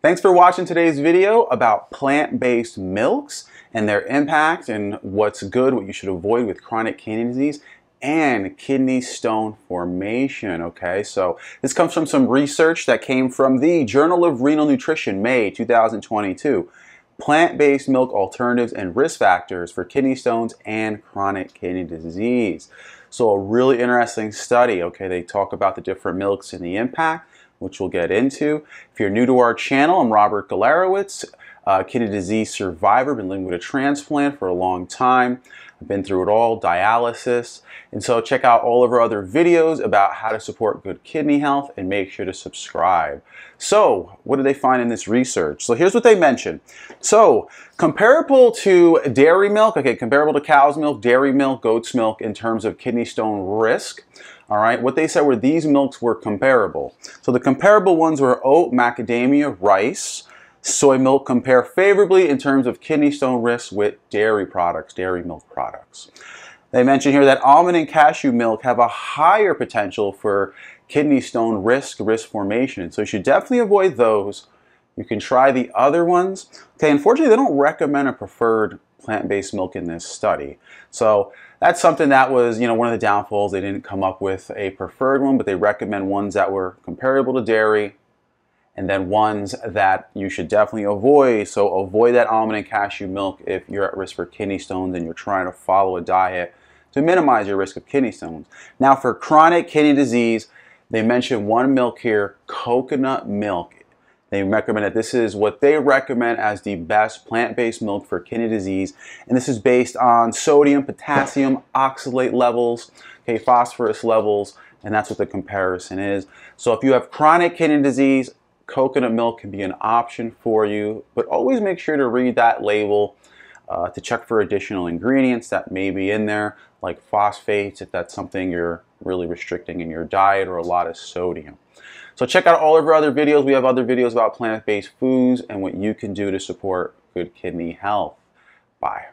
Thanks for watching today's video about plant-based milks and their impact and what's good, what you should avoid with chronic kidney disease and kidney stone formation. Okay, so this comes from some research that came from the Journal of Renal Nutrition, May 2022. Plant-based milk alternatives and risk factors for kidney stones and chronic kidney disease. So a really interesting study. Okay, they talk about the different milks and the impact which we'll get into. If you're new to our channel, I'm Robert Galarowicz, uh, kidney disease survivor, been living with a transplant for a long time. I've been through it all, dialysis. And so check out all of our other videos about how to support good kidney health and make sure to subscribe. So what did they find in this research? So here's what they mentioned. So comparable to dairy milk, okay, comparable to cow's milk, dairy milk, goat's milk in terms of kidney stone risk, all right, what they said were these milks were comparable. So the comparable ones were oat, macadamia, rice, soy milk compare favorably in terms of kidney stone risk with dairy products, dairy milk products. They mention here that almond and cashew milk have a higher potential for kidney stone risk, risk formation. So you should definitely avoid those. You can try the other ones. Okay, unfortunately, they don't recommend a preferred plant-based milk in this study. So that's something that was, you know, one of the downfalls. They didn't come up with a preferred one, but they recommend ones that were comparable to dairy, and then ones that you should definitely avoid. So avoid that almond and cashew milk if you're at risk for kidney stones and you're trying to follow a diet to minimize your risk of kidney stones. Now for chronic kidney disease, they mention one milk here, coconut milk. They recommend that this is what they recommend as the best plant-based milk for kidney disease. And this is based on sodium, potassium, oxalate levels, okay, phosphorus levels, and that's what the comparison is. So if you have chronic kidney disease, coconut milk can be an option for you, but always make sure to read that label uh, to check for additional ingredients that may be in there, like phosphates, if that's something you're really restricting in your diet, or a lot of sodium. So check out all of our other videos. We have other videos about plant-based foods and what you can do to support good kidney health. Bye.